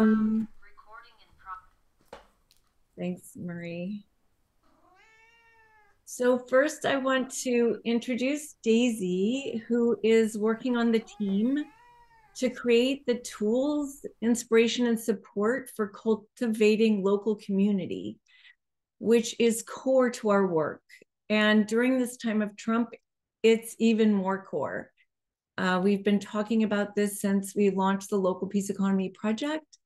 Um, thanks, Marie. So first I want to introduce Daisy, who is working on the team to create the tools, inspiration, and support for cultivating local community, which is core to our work. And during this time of Trump, it's even more core. Uh, we've been talking about this since we launched the Local Peace Economy Project,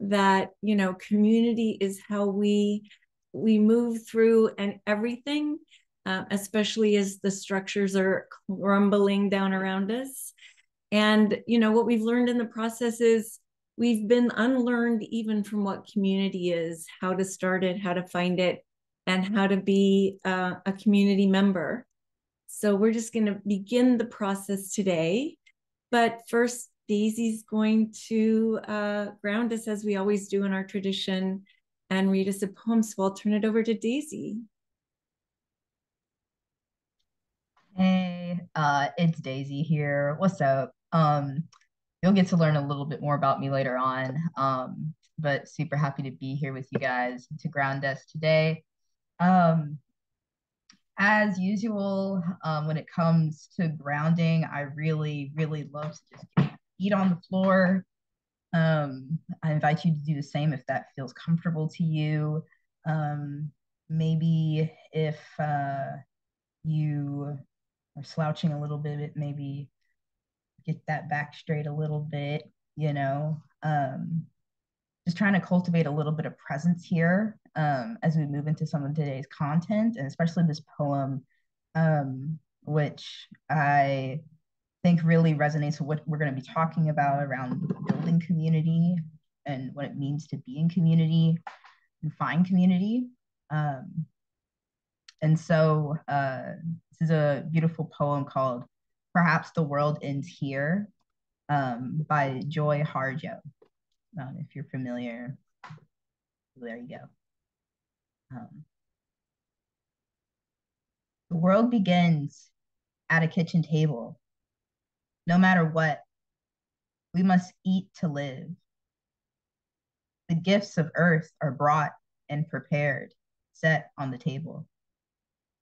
that, you know, community is how we we move through and everything, uh, especially as the structures are crumbling down around us. And, you know, what we've learned in the process is we've been unlearned even from what community is, how to start it, how to find it, and how to be uh, a community member. So we're just going to begin the process today. But first, Daisy's going to uh, ground us as we always do in our tradition and read us a poem. So I'll turn it over to Daisy. Hey, uh, it's Daisy here. What's up? Um, you'll get to learn a little bit more about me later on. Um, but super happy to be here with you guys to ground us today. Um, as usual, um, when it comes to grounding, I really, really love to just get feet on the floor. Um, I invite you to do the same if that feels comfortable to you. Um, maybe if uh, you are slouching a little bit, maybe get that back straight a little bit, you know. Um, just trying to cultivate a little bit of presence here um, as we move into some of today's content, and especially this poem, um, which I think really resonates with what we're going to be talking about around building community and what it means to be in community and find community. Um, and so uh, this is a beautiful poem called Perhaps the World Ends Here um, by Joy Harjo. Um, if you're familiar, there you go. Um, the world begins at a kitchen table. No matter what, we must eat to live. The gifts of earth are brought and prepared, set on the table.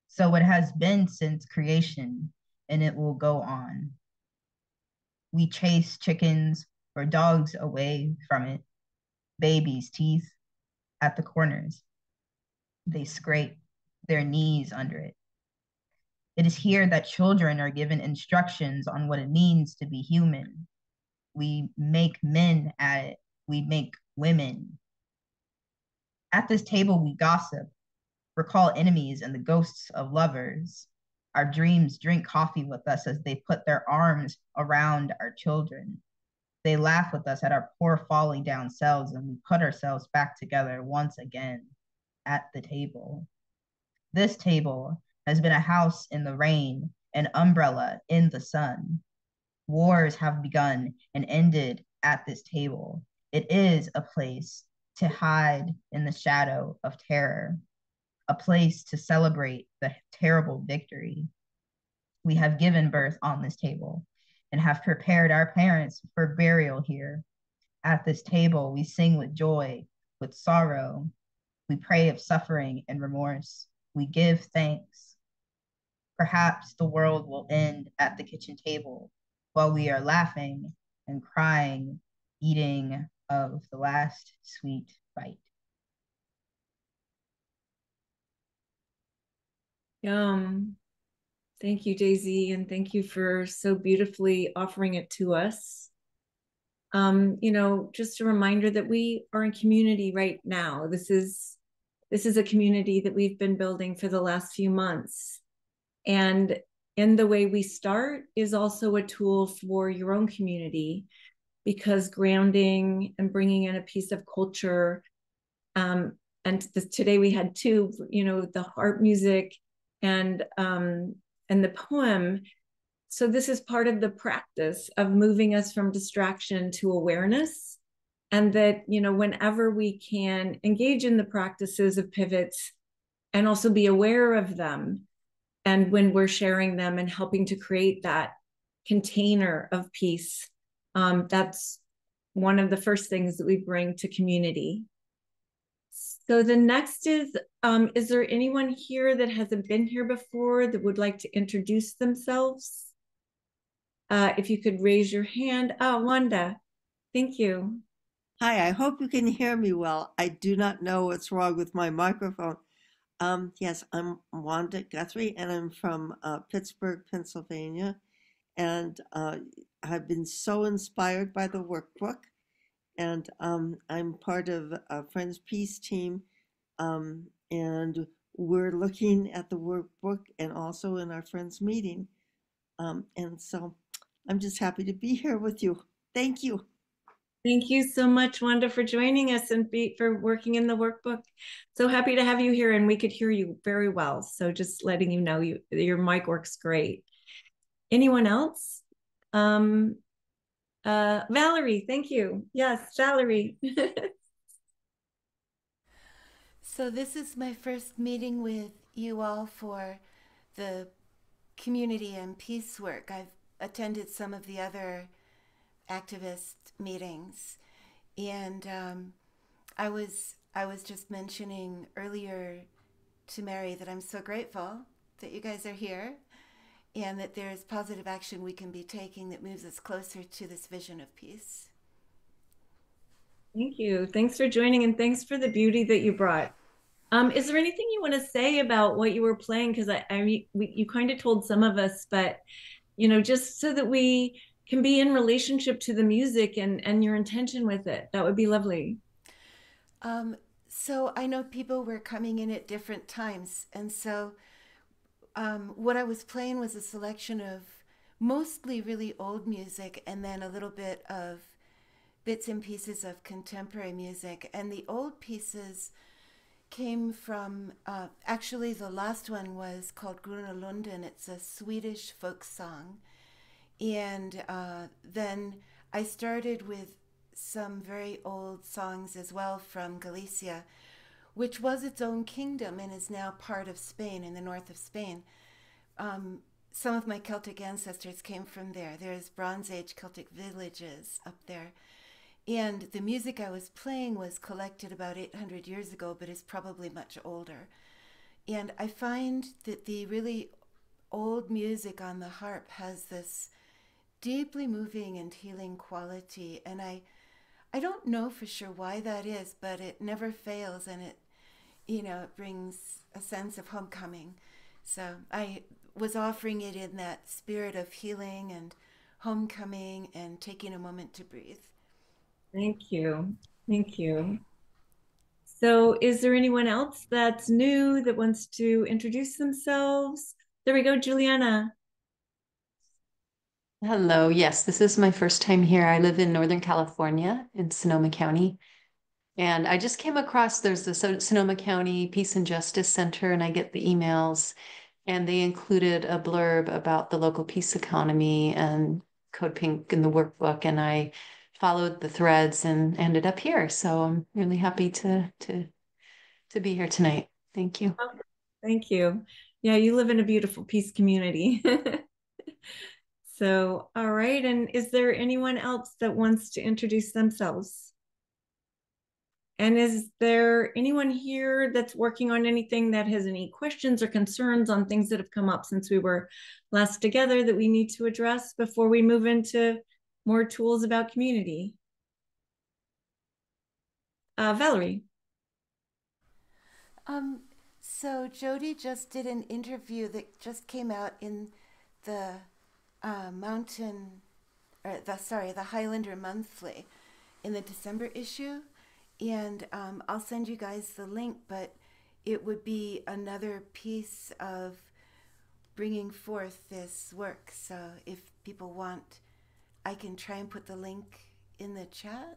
So it has been since creation, and it will go on. We chase chickens or dogs away from it, babies' teeth at the corners. They scrape their knees under it. It is here that children are given instructions on what it means to be human. We make men at it, we make women. At this table, we gossip, recall enemies and the ghosts of lovers. Our dreams drink coffee with us as they put their arms around our children. They laugh with us at our poor falling down selves, and we put ourselves back together once again at the table. This table has been a house in the rain, an umbrella in the sun. Wars have begun and ended at this table. It is a place to hide in the shadow of terror, a place to celebrate the terrible victory. We have given birth on this table and have prepared our parents for burial here. At this table, we sing with joy, with sorrow. We pray of suffering and remorse. We give thanks. Perhaps the world will end at the kitchen table while we are laughing and crying, eating of the last sweet bite. Yum. Thank you, Daisy, and thank you for so beautifully offering it to us. Um, you know, just a reminder that we are in community right now. This is this is a community that we've been building for the last few months. And in the way we start is also a tool for your own community because grounding and bringing in a piece of culture um, and today we had two you know the harp music and um, and the poem. So this is part of the practice of moving us from distraction to awareness. And that, you know, whenever we can engage in the practices of pivots and also be aware of them, and when we're sharing them and helping to create that container of peace, um, that's one of the first things that we bring to community. So the next is, um, is there anyone here that hasn't been here before that would like to introduce themselves? Uh, if you could raise your hand. Oh, Wanda, thank you. Hi, I hope you can hear me well. I do not know what's wrong with my microphone. Um, yes, I'm Wanda Guthrie, and I'm from uh, Pittsburgh, Pennsylvania. And uh, I've been so inspired by the workbook. And um, I'm part of a Friends Peace team. Um, and we're looking at the workbook and also in our Friends meeting. Um, and so I'm just happy to be here with you. Thank you. Thank you so much, Wanda, for joining us and be, for working in the workbook. So happy to have you here, and we could hear you very well. So just letting you know, you your mic works great. Anyone else? Um, uh, Valerie, thank you. Yes, Valerie. so this is my first meeting with you all for the community and peace work. I've attended some of the other activist meetings, and um, I was I was just mentioning earlier to Mary that I'm so grateful that you guys are here, and that there is positive action we can be taking that moves us closer to this vision of peace. Thank you. Thanks for joining, and thanks for the beauty that you brought. Um, is there anything you want to say about what you were playing? Because I, I we, you kind of told some of us, but you know, just so that we can be in relationship to the music and and your intention with it. That would be lovely. Um so i know people were coming in at different times. And so um what i was playing was a selection of mostly really old music and then a little bit of bits and pieces of contemporary music. And the old pieces came from uh, actually the last one was called Gröna Lunden. It's a Swedish folk song and uh, then I started with some very old songs as well from Galicia, which was its own kingdom and is now part of Spain in the north of Spain. Um, some of my Celtic ancestors came from there. There's Bronze Age Celtic villages up there. And the music I was playing was collected about 800 years ago, but is probably much older. And I find that the really old music on the harp has this deeply moving and healing quality and i i don't know for sure why that is but it never fails and it you know it brings a sense of homecoming. So i was offering it in that spirit of healing and homecoming and taking a moment to breathe. Thank you. Thank you. So is there anyone else that's new that wants to introduce themselves? There we go juliana Hello. Yes, this is my first time here. I live in Northern California in Sonoma County. And I just came across there's the Sonoma County Peace and Justice Center, and I get the emails, and they included a blurb about the local peace economy and Code Pink in the workbook. And I followed the threads and ended up here. So I'm really happy to to to be here tonight. Thank you. Thank you. Yeah, you live in a beautiful peace community. So, all right. And is there anyone else that wants to introduce themselves? And is there anyone here that's working on anything that has any questions or concerns on things that have come up since we were last together that we need to address before we move into more tools about community? Uh, Valerie. Um, so Jody just did an interview that just came out in the uh, Mountain, or the sorry, the Highlander Monthly, in the December issue, and um, I'll send you guys the link. But it would be another piece of bringing forth this work. So if people want, I can try and put the link in the chat.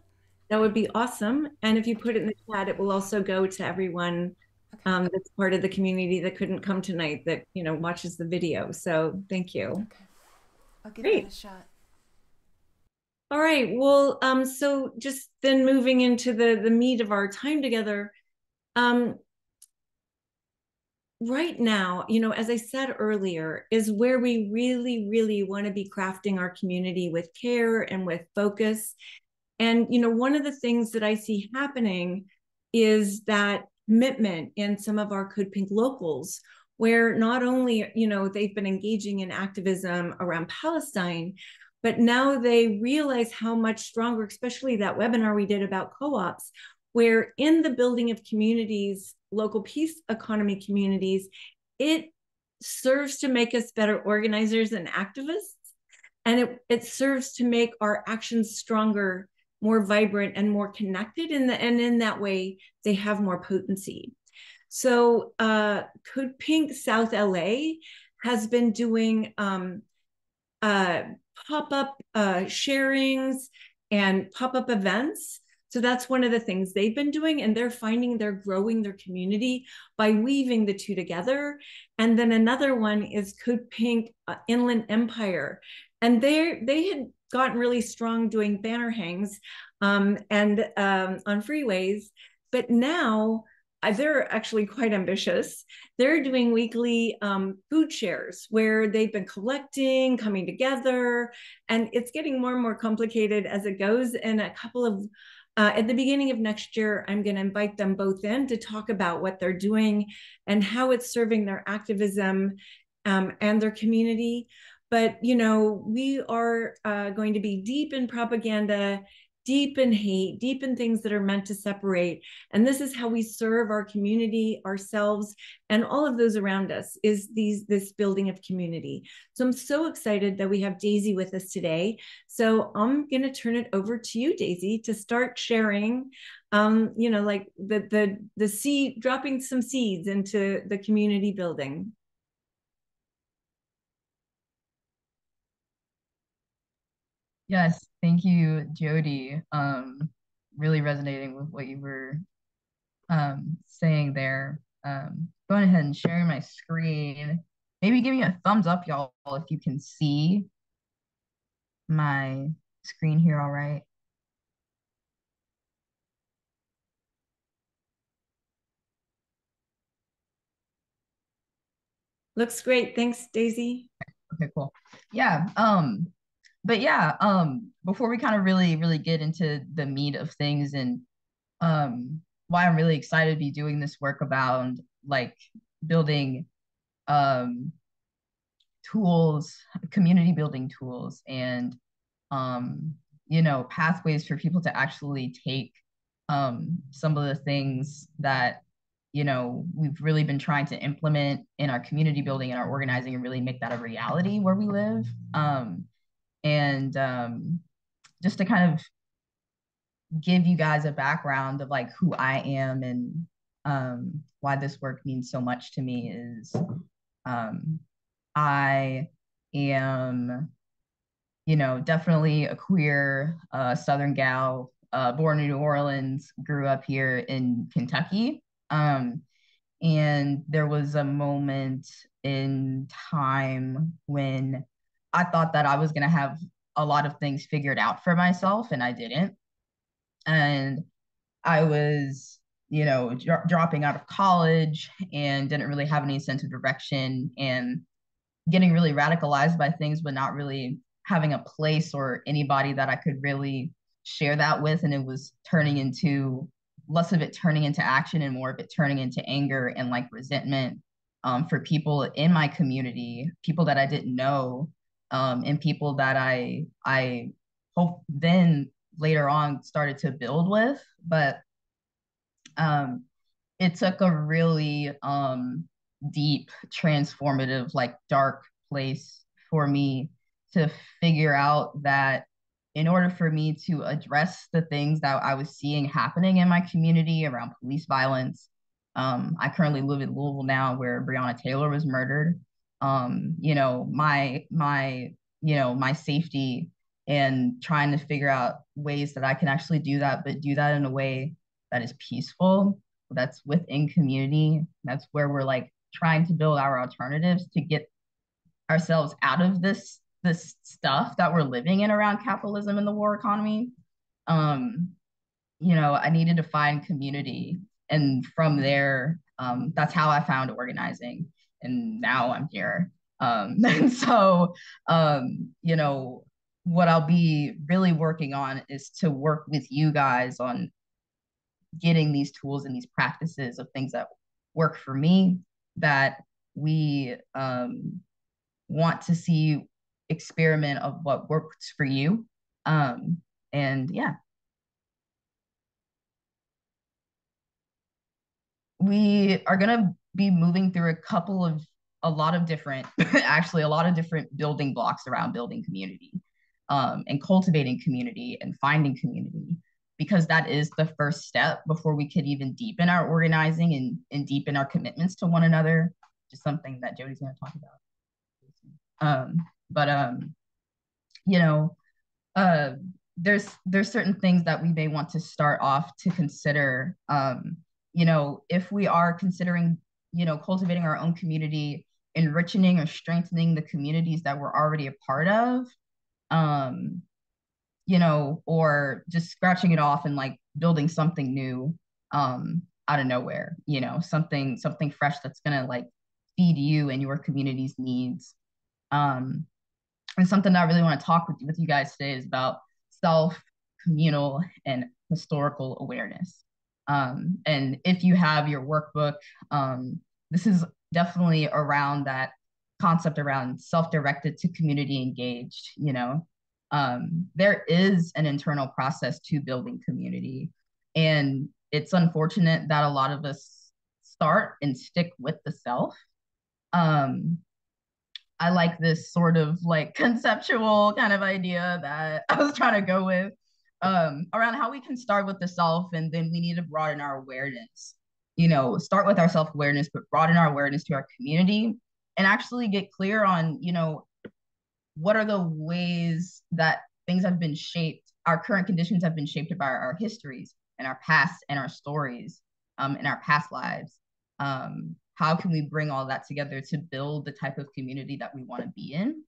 That would be awesome. And if you put it in the chat, it will also go to everyone okay. um, that's part of the community that couldn't come tonight that you know watches the video. So thank you. Okay. I'll give Great. a shot. All right. Well, um, so just then moving into the the meat of our time together, um, right now, you know, as I said earlier, is where we really, really want to be crafting our community with care and with focus. And, you know, one of the things that I see happening is that commitment in some of our Code Pink locals, where not only, you know, they've been engaging in activism around Palestine, but now they realize how much stronger, especially that webinar we did about co-ops, where in the building of communities, local peace economy communities, it serves to make us better organizers and activists. And it, it serves to make our actions stronger, more vibrant, and more connected. In the, and in that way, they have more potency. So uh, Code Pink South LA has been doing um, uh, pop-up uh, sharings and pop-up events. So that's one of the things they've been doing, and they're finding they're growing their community by weaving the two together. And then another one is Code Pink uh, Inland Empire, and they they had gotten really strong doing banner hangs um, and um, on freeways, but now they're actually quite ambitious. They're doing weekly um, food shares where they've been collecting, coming together, and it's getting more and more complicated as it goes. And a couple of uh, at the beginning of next year, I'm going to invite them both in to talk about what they're doing and how it's serving their activism um, and their community. But, you know, we are uh, going to be deep in propaganda deep in hate, deep in things that are meant to separate. And this is how we serve our community, ourselves, and all of those around us is these this building of community. So I'm so excited that we have Daisy with us today. So I'm going to turn it over to you, Daisy, to start sharing um, you know, like the the the seed dropping some seeds into the community building. Yes, thank you, Jody. Um, really resonating with what you were um, saying there. Um, going ahead and sharing my screen. Maybe give me a thumbs up, y'all, if you can see my screen here all right. Looks great. Thanks, Daisy. Okay, cool. Yeah. Um, but yeah, um, before we kind of really, really get into the meat of things and um, why I'm really excited to be doing this work about like building um, tools, community building tools, and um, you know pathways for people to actually take um, some of the things that you know we've really been trying to implement in our community building and our organizing and really make that a reality where we live. Um, and um, just to kind of give you guys a background of like who I am and um, why this work means so much to me is um, I am, you know, definitely a queer uh, Southern gal, uh, born in New Orleans, grew up here in Kentucky. Um, and there was a moment in time when I thought that I was going to have a lot of things figured out for myself, and I didn't. And I was, you know, dro- dropping out of college and didn't really have any sense of direction and getting really radicalized by things, but not really having a place or anybody that I could really share that with. And it was turning into less of it turning into action and more of it turning into anger and like resentment um, for people in my community, people that I didn't know um, and people that I I hope then later on started to build with. But um, it took a really um, deep, transformative, like dark place for me to figure out that in order for me to address the things that I was seeing happening in my community around police violence, um, I currently live in Louisville now, where Breonna Taylor was murdered um, you know, my my you know my safety and trying to figure out ways that I can actually do that, but do that in a way that is peaceful, that's within community. That's where we're like trying to build our alternatives to get ourselves out of this this stuff that we're living in around capitalism and the war economy. Um, you know, I needed to find community, and from there, um, that's how I found organizing and now I'm here. Um, and so, um, you know, what I'll be really working on is to work with you guys on getting these tools and these practices of things that work for me that we um, want to see experiment of what works for you um, and yeah we are going to be moving through a couple of a lot of different actually a lot of different building blocks around building community um, and cultivating community and finding community because that is the first step before we could even deepen our organizing and, and deepen our commitments to one another just something that jody's going to talk about. Um, but um, you know uh, there's there's certain things that we may want to start off to consider. Um, you know if we are considering you know cultivating our own community enriching or strengthening the communities that we're already a part of um you know or just scratching it off and like building something new um out of nowhere you know something something fresh that's gonna like feed you and your community's needs. Um and something that i really want to talk with, with you guys today is about self communal and historical awareness um and if you have your workbook um this is definitely around that concept around self-directed to community engaged you know? Um, there is an internal process to building community and it's unfortunate that a lot of us start and stick with the self. Um, i like this sort of like conceptual kind of idea that i was trying to go with um, around how we can start with the self and then we need to broaden our awareness you know, start with our self awareness, but broaden our awareness to our community and actually get clear on, you know, what are the ways that things have been shaped, our current conditions have been shaped by our, our histories and our past and our stories um, in our past lives. Um, how can we bring all that together to build the type of community that we want to be in?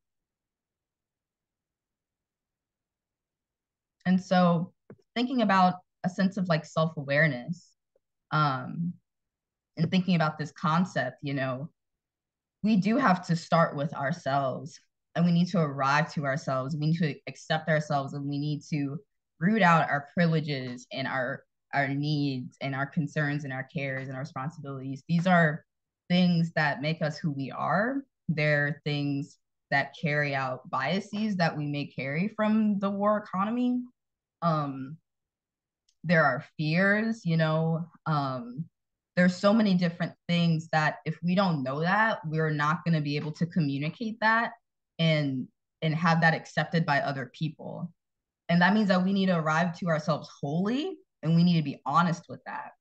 And so thinking about a sense of like self-awareness um, and thinking about this concept, you know, we do have to start with ourselves and we need to arrive to ourselves. We need to accept ourselves and we need to root out our privileges and our our needs and our concerns and our cares and our responsibilities. These are things that make us who we are. They're things that carry out biases that we may carry from the war economy. Um, there are fears, you know, um, there's so many different things that if we don't know that, we're not going to be able to communicate that and and have that accepted by other people. And that means that we need to arrive to ourselves wholly and we need to be honest with that.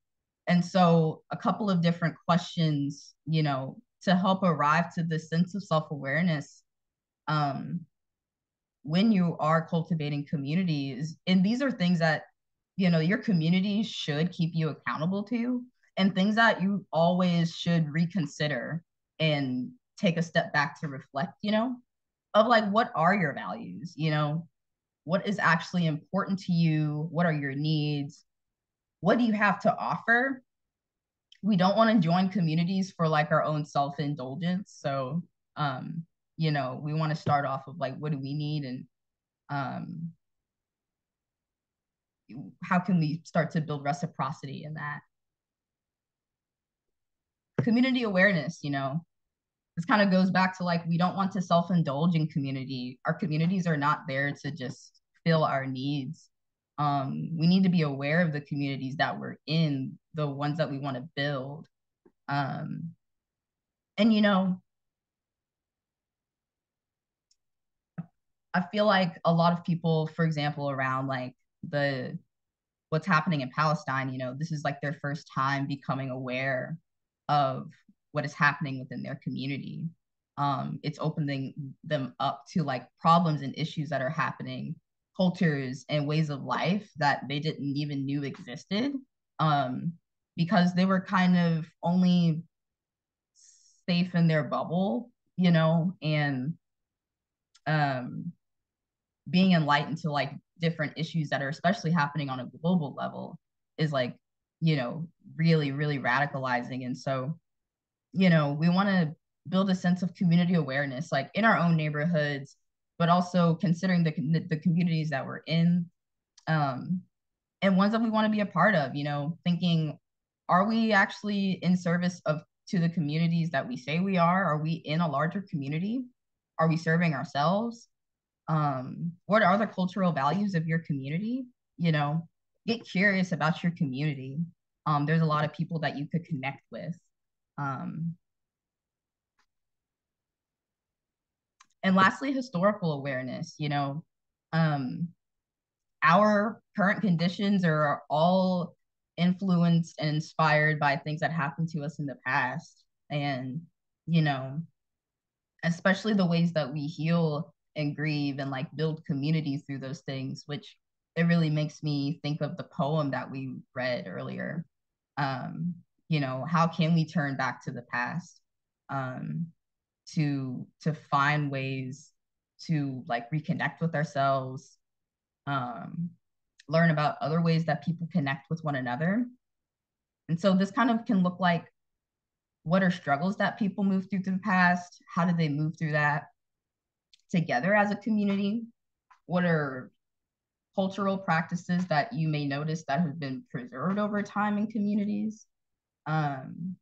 And so a couple of different questions, you know, to help arrive to this sense of self-awareness um when you are cultivating communities and these are things that you know your community should keep you accountable to and things that you always should reconsider and take a step back to reflect you know of like what are your values? You know what is actually important to you? What are your needs? What do you have to offer? We don't want to join communities for like our own self-indulgence so um you know we want to start off of like what do we need and um how can we start to build reciprocity in that? Community awareness you know this kind of goes back to like we don't want to self-indulge in community. Our communities are not there to just fill our needs. Um, we need to be aware of the communities that we're in the ones that we want to build. Um, and you know i feel like a lot of people for example around like the what's happening in palestine you know this is like their first time becoming aware of what is happening within their community. Um, it's opening them up to like problems and issues that are happening, cultures and ways of life that they didn't even knew existed um, because they were kind of only safe in their bubble, you know, and um, being enlightened to like different issues that are especially happening on a global level is like you know, really, really radicalizing. And so, you know, we want to build a sense of community awareness, like in our own neighborhoods, but also considering the the communities that we're in, um, and ones that we want to be a part of. You know, thinking, are we actually in service of to the communities that we say we are? Are we in a larger community? Are we serving ourselves? Um, what are the cultural values of your community? You know, get curious about your community. Um, there's a lot of people that you could connect with. Um, and lastly, historical awareness. You know, um, our current conditions are all influenced and inspired by things that happened to us in the past. And, you know, especially the ways that we heal and grieve and like build community through those things, which it really makes me think of the poem that we read earlier. Um, you know, how can we turn back to the past um, to to find ways to like reconnect with ourselves, um, learn about other ways that people connect with one another. And so this kind of can look like what are struggles that people move through the past? How did they move through that together as a community? What are cultural practices that you may notice that have been preserved over time in communities? Um,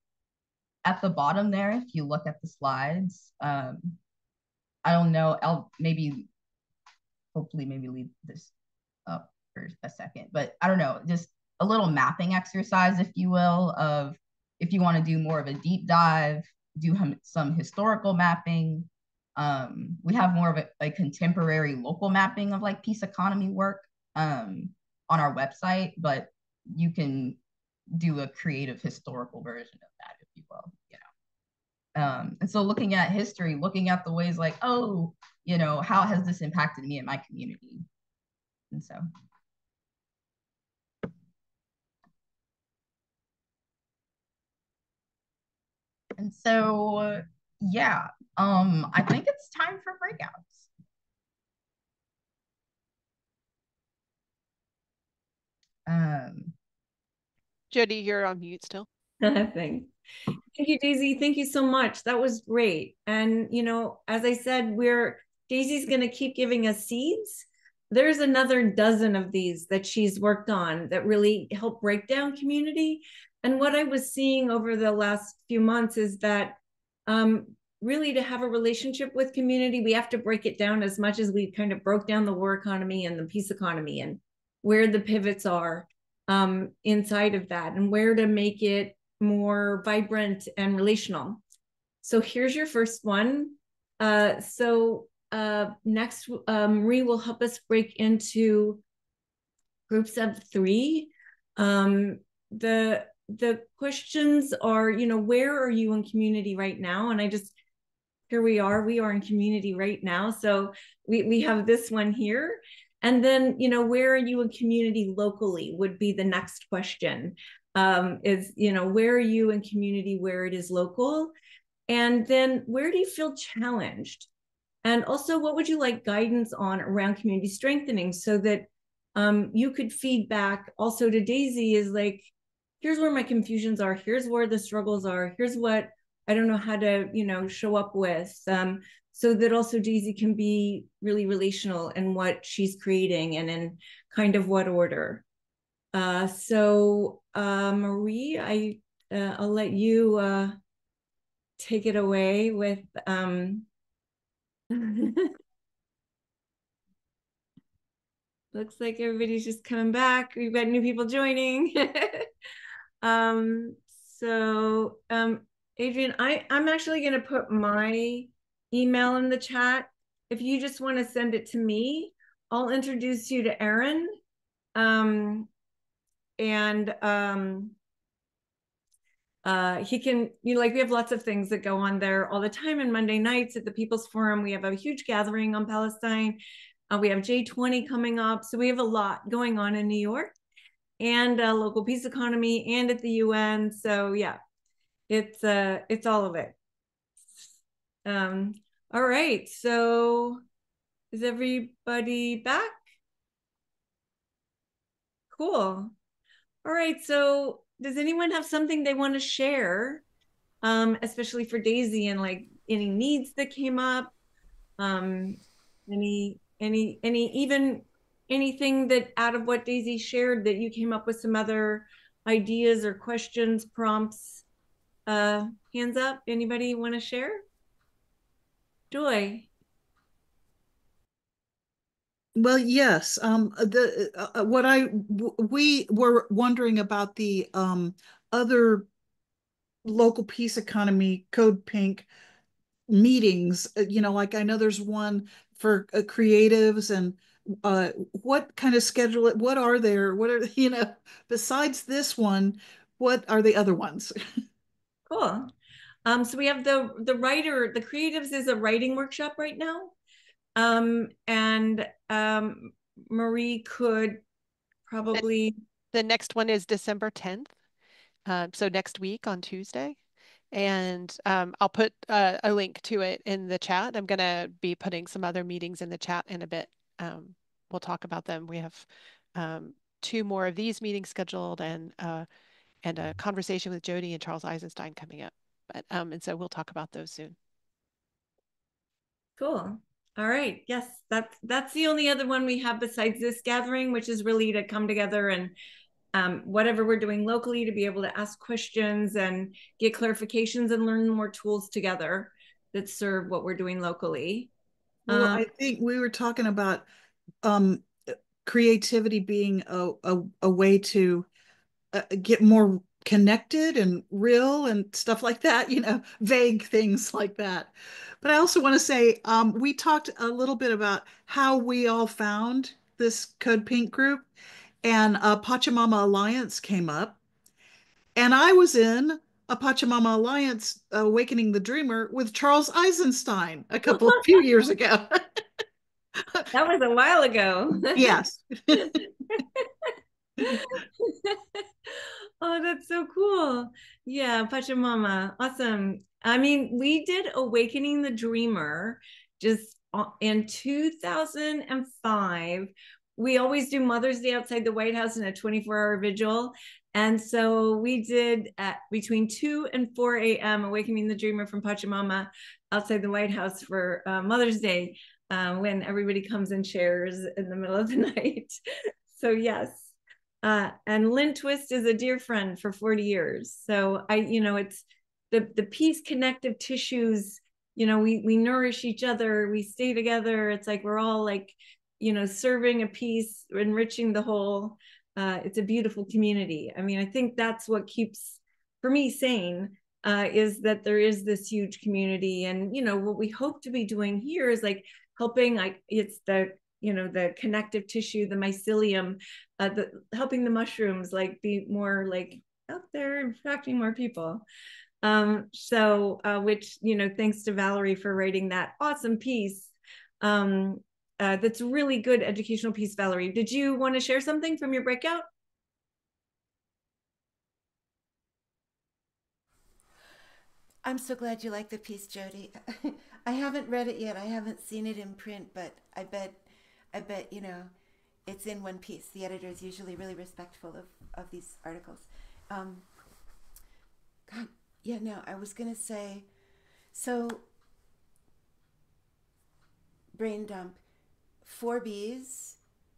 at the bottom there, if you look at the slides, um, I don't know, I'll maybe, hopefully maybe leave this up for a second, but I don't know, just a little mapping exercise, if you will, of if you want to do more of a deep dive, do some historical mapping. Um, we have more of a, a, contemporary local mapping of like peace economy work um, on our website, but you can do a creative historical version of that, if you will, you know. Um, and so looking at history, looking at the ways like, oh, you know, how has this impacted me and my community? And so And so, yeah, um, I think it's time for breakouts. Um, Jody, you're on mute still. Thanks. Thank you, Daisy. Thank you so much. That was great. And, you know, as I said, we're Daisy's going to keep giving us seeds. There's another dozen of these that she's worked on that really help break down community. And what I was seeing over the last few months is that um, really to have a relationship with community, we have to break it down as much as we kind of broke down the war economy and the peace economy and where the pivots are um, inside of that and where to make it more vibrant and relational. So here's your first one. Uh, so uh, next, um, Marie will help us break into groups of three. Um, the the questions are, you know, where are you in community right now? And I just, here we are, we are in community right now. So we, we have this one here. And then, you know, where are you in community locally would be the next question. Um, is, you know, where are you in community where it is local? And then where do you feel challenged? And also, what would you like guidance on around community strengthening so that um, you could feedback also to Daisy is like, here's where my confusions are here's where the struggles are here's what i don't know how to you know show up with um, so that also daisy can be really relational in what she's creating and in kind of what order. Uh, so uh, marie i uh, i'll let you uh, take it away with um, looks like everybody's just coming back. We've got new people joining. Um, so, um, Adrian, I, I'm actually going to put my email in the chat. If you just want to send it to me, I'll introduce you to Aaron. Um, and um, uh, he can, you know, like we have lots of things that go on there all the time. And Monday nights at the People's Forum, we have a huge gathering on Palestine. Uh, we have J20 coming up. So we have a lot going on in New York and a local peace economy and at the UN. So yeah, it's uh it's all of it. Um, all right. So is everybody back? Cool. All right. So does anyone have something they want to share? Um, especially for Daisy and like any needs that came up. Um, any any any even anything that out of what Daisy shared that you came up with some other ideas or questions, prompts? Uh, hands up. Anybody want to share? Joy. Well, yes. Um, the uh, uh what I we were wondering about the um other local peace economy code pink meetings. Uh, you know, like I know there's one for uh, creatives and uh what kind of schedule what are there what are you know besides this one what are the other ones cool um so we have the the writer the creatives is a writing workshop right now um and um marie could probably the next one is december 10th um, so next week on tuesday and um, I'll put uh, a link to it in the chat. I'm going to be putting some other meetings in the chat in a bit um, we'll talk about them. We have um, two more of these meetings scheduled and uh, and a conversation with Jody and Charles Eisenstein coming up. But um, and so we'll talk about those soon. Cool. All right. Yes, that's that's the only other one we have besides this gathering, which is really to come together and um, whatever we're doing locally to be able to ask questions and get clarifications and learn more tools together that serve what we're doing locally. Well, um, I think we were talking about um, creativity being a, a, a way to uh, get more connected and real and stuff like that, you know, vague things like that. But I also want to say um, we talked a little bit about how we all found this Code Pink group, and uh, Pachamama Alliance came up. And I was in a Pachamama Alliance Awakening the Dreamer with Charles Eisenstein a couple of few years ago. that was a while ago. yes. oh, that's so cool. Yeah, Pachamama. Awesome. I mean, we did Awakening the Dreamer just in 2005. We always do Mother's Day outside the White House in a 24 hour vigil. And so we did at between 2 and 4 a.m. Awakening the Dreamer from Pachamama outside the White House for uh, Mother's Day um, when everybody comes and shares in the middle of the night. so yes. Uh, and Lynn Twist is a dear friend for 40 years. So I, you know, it's the the peace connective tissues, you know, we we nourish each other, we stay together. It's like we're all like, you know, serving a piece, enriching the whole. Uh, it's a beautiful community. I mean, I think that's what keeps for me sane uh, is that there is this huge community and you know what we hope to be doing here is like helping like it's the you know the connective tissue the mycelium uh, the helping the mushrooms like be more like out there attracting more people um so uh which you know thanks to valerie for writing that awesome piece um uh, that's a really good educational piece valerie did you want to share something from your breakout I'm so glad you like the piece, Jody. I haven't read it yet. I haven't seen it in print, but I bet, I bet you know, it's in one piece. The editor is usually really respectful of of these articles. Um, God, yeah. No, I was gonna say, so brain dump, four Bs.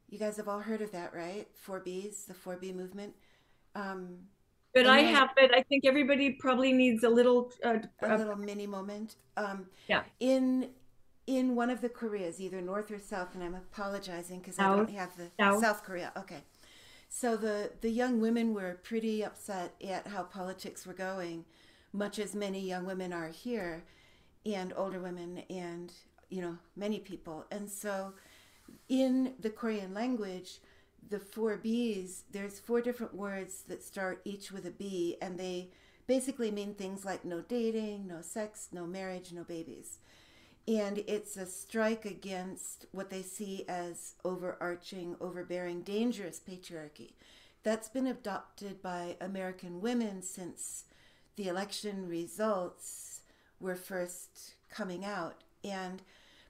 You guys have all heard of that, right? Four Bs, the four B movement. Um, but I have it. I think everybody probably needs a little uh, a little mini moment. Um, yeah. In in one of the Koreas, either North or South, and I'm apologizing because I don't have the South. South Korea. Okay. So the the young women were pretty upset at how politics were going, much as many young women are here, and older women, and you know many people. And so, in the Korean language, the four B's, there's four different words that start each with a B, and they basically mean things like no dating, no sex, no marriage, no babies. And it's a strike against what they see as overarching, overbearing, dangerous patriarchy. That's been adopted by American women since the election results were first coming out. And,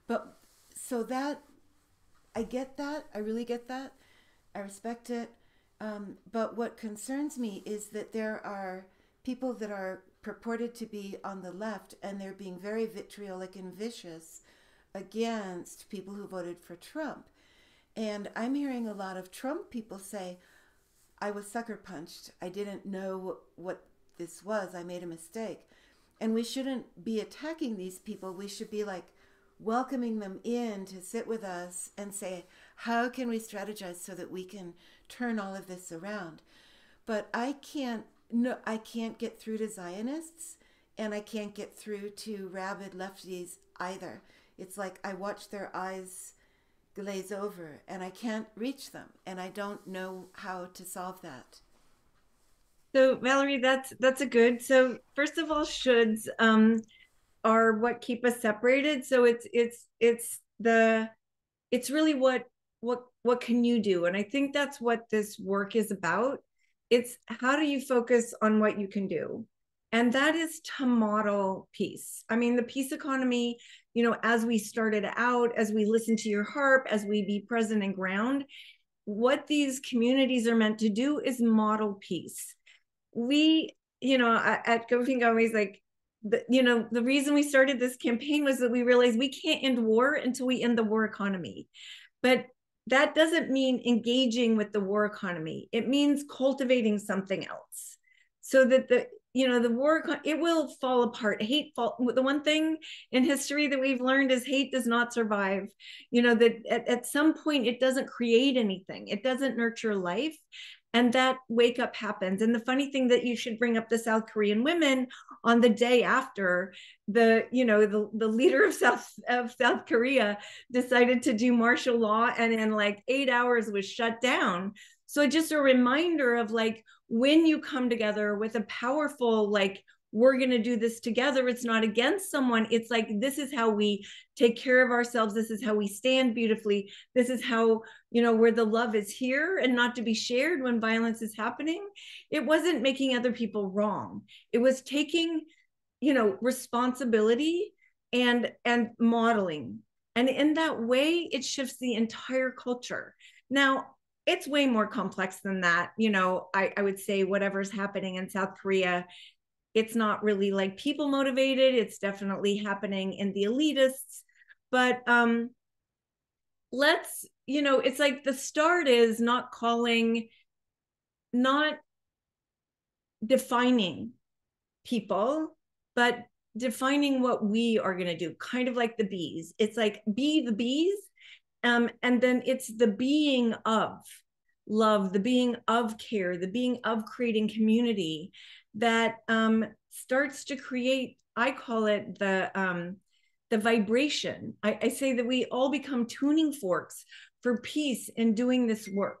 but so that, I get that, I really get that I respect it. Um, but what concerns me is that there are people that are purported to be on the left and they're being very vitriolic and vicious against people who voted for Trump. And I'm hearing a lot of Trump people say, I was sucker punched. I didn't know what this was. I made a mistake. And we shouldn't be attacking these people. We should be like welcoming them in to sit with us and say, how can we strategize so that we can turn all of this around? But I can't no I can't get through to Zionists and I can't get through to rabid lefties either. It's like I watch their eyes glaze over and I can't reach them and I don't know how to solve that. So Valerie, that's that's a good. So first of all, shoulds um, are what keep us separated. So it's it's it's the it's really what what what can you do? And I think that's what this work is about. It's how do you focus on what you can do? And that is to model peace. I mean, the peace economy, you know, as we started out, as we listen to your harp, as we be present and ground, what these communities are meant to do is model peace. We, you know, at CODEPINK always like, the, you know, the reason we started this campaign was that we realized we can't end war until we end the war economy. But that doesn't mean engaging with the war economy. It means cultivating something else. So that the you know the war it will fall apart. Hate fall the one thing in history that we've learned is hate does not survive. You know that at, at some point it doesn't create anything. It doesn't nurture life and that wake up happens. And the funny thing that you should bring up the south korean women on the day after the you know the, the leader of south of south korea decided to do martial law and in like eight hours was shut down. So just a reminder of like when you come together with a powerful like we're going to do this together. It's not against someone. It's like this is how we take care of ourselves. This is how we stand beautifully. This is how you know where the love is here and not to be shared when violence is happening. It wasn't making other people wrong. It was taking you know responsibility and and modeling. And in that way it shifts the entire culture. Now it's way more complex than that. You know, I, I would say whatever's happening in South Korea, it's not really like people motivated. It's definitely happening in the elitists. But um, let's, you know, it's like the start is not calling, not defining people, but defining what we are going to do, kind of like the bees. It's like be the bees um, and then it's the being of love, the being of care, the being of creating community that um, starts to create, I call it the um, the vibration. I, I say that we all become tuning forks for peace in doing this work.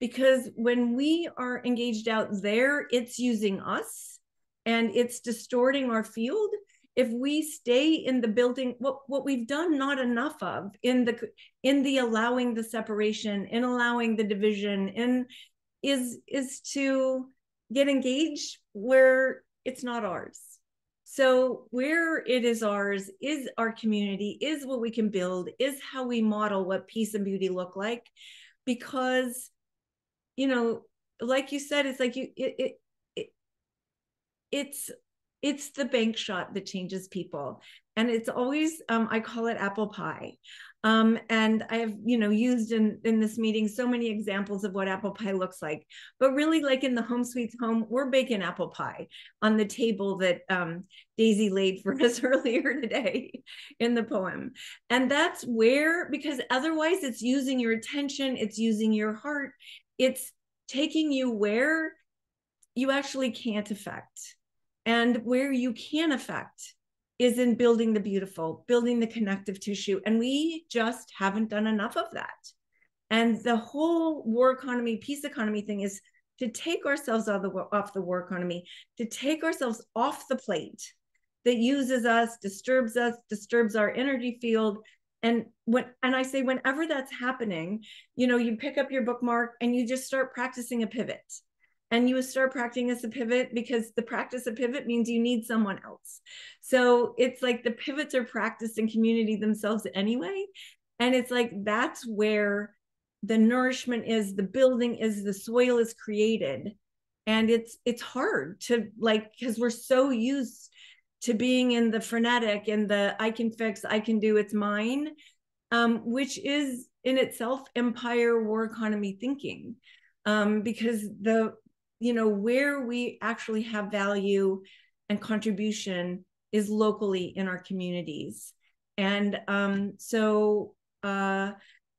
Because when we are engaged out there, it's using us and it's distorting our field if we stay in the building what what we've done not enough of in the in the allowing the separation in allowing the division in is is to get engaged where it's not ours. So where it is ours is our community is what we can build is how we model what peace and beauty look like. Because you know like you said it's like you it, it, it it's it's the bank shot that changes people. And it's always um, i call it apple pie um, and i have you know used in in this meeting so many examples of what apple pie looks like. But really like in the home sweet home we're baking apple pie on the table that um, daisy laid for us earlier today in the poem. And that's where because otherwise it's using your attention it's using your heart it's taking you where you actually can't affect and where you can affect is in building the beautiful, building the connective tissue. And we just haven't done enough of that. And the whole war economy, peace economy thing is to take ourselves off the, off the war economy, to take ourselves off the plate that uses us, disturbs us, disturbs our energy field. And when and I say whenever that's happening, you know, you pick up your bookmark and you just start practicing a pivot and you start practicing as a pivot because the practice of pivot means you need someone else. So it's like the pivots are practiced in community themselves anyway. And it's like that's where the nourishment is, the building is, the soil is created. And it's it's hard to like because we're so used to being in the frenetic and the I can fix, I can do, it's mine, um, which is in itself empire war economy thinking. Um, because the, you know, where we actually have value and contribution is locally in our communities. And um, so, uh,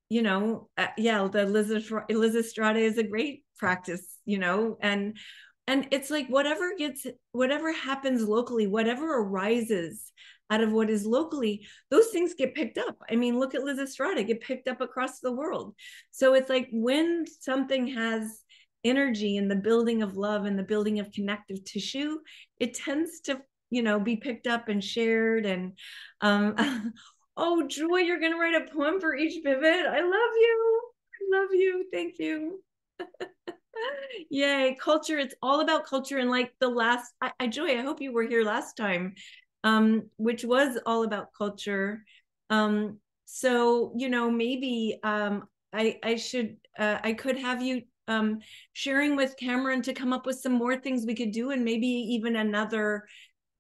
you know, uh, yeah, Lysistrata is a great practice, you know, and and it's like whatever gets whatever happens locally whatever arises out of what is locally those things get picked up i mean look at Lysistrata get picked up across the world so it's like when something has energy and the building of love and the building of connective tissue it tends to you know be picked up and shared and um oh joy you're gonna write a poem for each pivot i love you i love you thank you Yay, culture. It's all about culture. And like the last, I, I Joy, I hope you were here last time, um, which was all about culture. Um, so, you know, maybe um, I, I should, uh, I could have you um, sharing with Cameron to come up with some more things we could do and maybe even another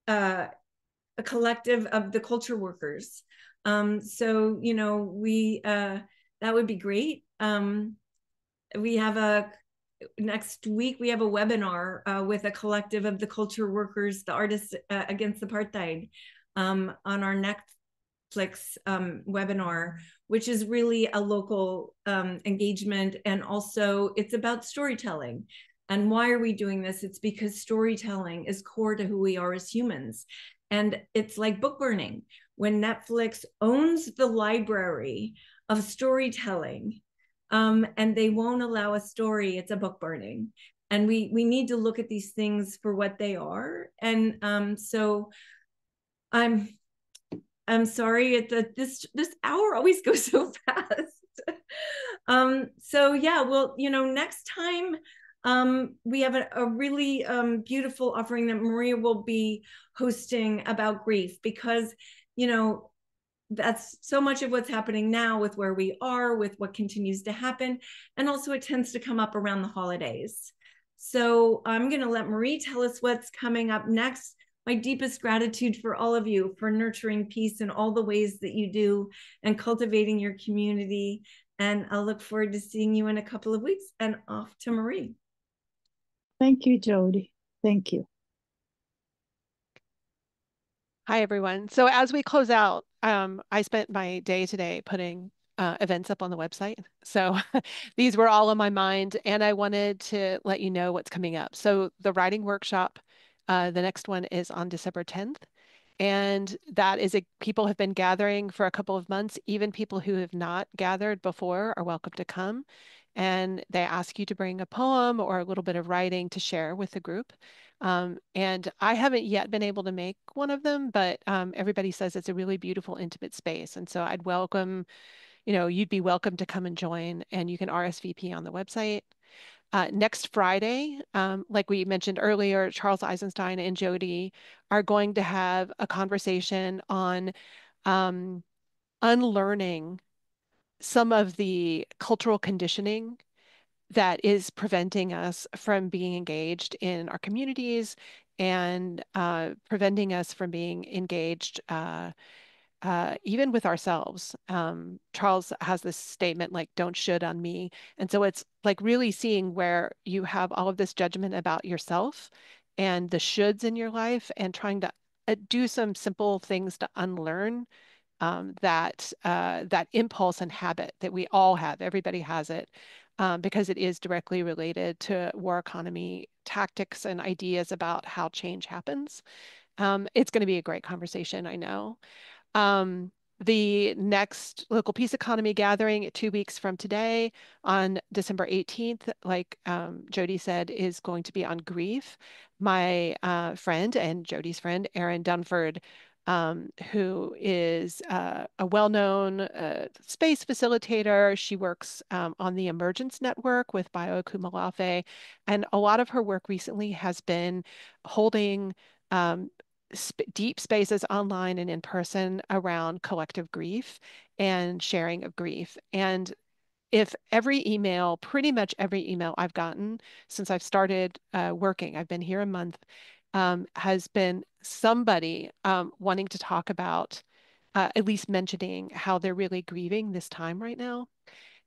uh, a collective of the culture workers. Um, so, you know, we, uh, that would be great. Um, we have a next week we have a webinar uh, with a collective of the culture workers, the artists uh, against apartheid, um, on our Netflix um, webinar, which is really a local um, engagement, and also it's about storytelling. And why are we doing this? It's because storytelling is core to who we are as humans, and it's like book burning. When Netflix owns the library of storytelling um, and they won't allow a story it's a book burning and we we need to look at these things for what they are and um, so i'm i'm sorry it, the, this this hour always goes so fast um so yeah well you know next time um, we have a, a really um, beautiful offering that Maria will be hosting about grief because, you know, that's so much of what's happening now with where we are, with what continues to happen. And also, it tends to come up around the holidays. So, I'm going to let Marie tell us what's coming up next. My deepest gratitude for all of you for nurturing peace in all the ways that you do and cultivating your community. And I'll look forward to seeing you in a couple of weeks and off to Marie. Thank you, Jody. Thank you. Hi, everyone. So as we close out, um, I spent my day today putting uh, events up on the website. So these were all on my mind, and I wanted to let you know what's coming up. So the writing workshop, uh, the next one is on December 10th. And that is a people have been gathering for a couple of months. Even people who have not gathered before are welcome to come. And they ask you to bring a poem or a little bit of writing to share with the group. Um, and I haven't yet been able to make one of them, but um, everybody says it's a really beautiful, intimate space. And so I'd welcome, you know, you'd be welcome to come and join, and you can RSVP on the website. Uh, next Friday, um, like we mentioned earlier, Charles Eisenstein and Jody are going to have a conversation on um, unlearning some of the cultural conditioning that is preventing us from being engaged in our communities and uh, preventing us from being engaged uh, uh, even with ourselves. Um, Charles has this statement like, don't should on me. And so it's like really seeing where you have all of this judgment about yourself and the shoulds in your life and trying to uh, do some simple things to unlearn um, that uh, that impulse and habit that we all have. Everybody has it um, because it is directly related to war economy tactics and ideas about how change happens. Um, it's going to be a great conversation, I know. Um, the next local peace economy gathering two weeks from today on December 18th, like um, Jody said, is going to be on grief. My uh, friend and Jody's friend, Erin Dunford, um, who is uh, a well-known uh, space facilitator. She works um, on the Emergence Network with Bayo Akomolafe, and a lot of her work recently has been holding um, sp deep spaces online and in person around collective grief and sharing of grief. And if every email, pretty much every email I've gotten since I've started uh, working, I've been here a month, um, has been somebody um, wanting to talk about, uh, at least mentioning how they're really grieving this time right now.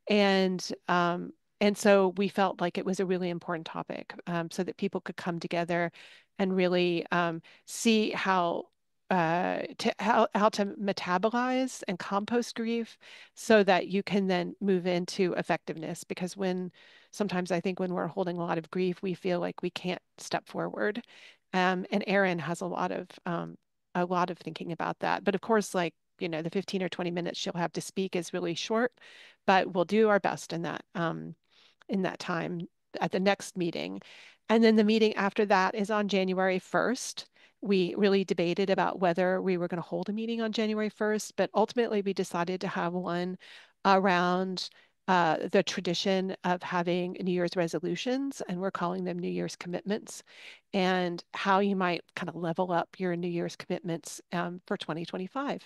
And um, and so we felt like it was a really important topic um, so that people could come together and really um, see how uh, to how, how to metabolize and compost grief so that you can then move into effectiveness. Because when sometimes i think when we're holding a lot of grief we feel like we can't step forward. Um, and erin has a lot of um, a lot of thinking about that. But of course like you know the 15 or 20 minutes she'll have to speak is really short but we'll do our best in that um, in that time at the next meeting and then the meeting after that is on january 1st we really debated about whether we were going to hold a meeting on January 1st, but ultimately we decided to have one around uh, the tradition of having New Year's resolutions, and we're calling them New Year's commitments, and how you might kind of level up your New Year's commitments um, for 2025.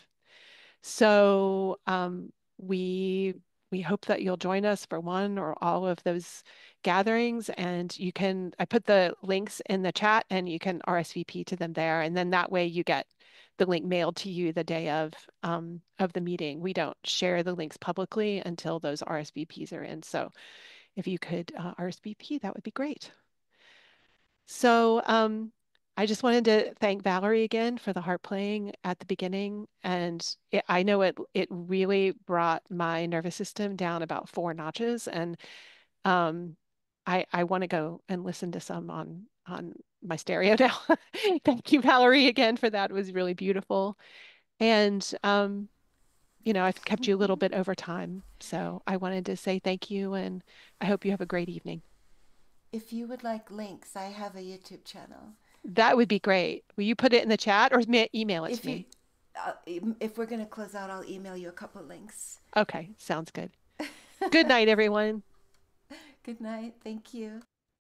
So um, we we hope that you'll join us for one or all of those gatherings and you can I put the links in the chat and you can RSVP to them there and then that way you get the link mailed to you the day of um, of the meeting. We don't share the links publicly until those RSVPs are in. So if you could uh, RSVP, that would be great. So um, I just wanted to thank Valerie again for the harp playing at the beginning. And it, I know it it really brought my nervous system down about four notches. And um, I I want to go and listen to some on on my stereo now. Thank you, Valerie, again for that. It was really beautiful. And um, you know, I've kept you a little bit over time. So I wanted to say thank you and I hope you have a great evening. If you would like links, I have a YouTube channel. That would be great. Will you put it in the chat or email it if to you, me? Uh, if we're going to close out, I'll email you a couple links. Okay, sounds good. good night, everyone. Good night. Thank you.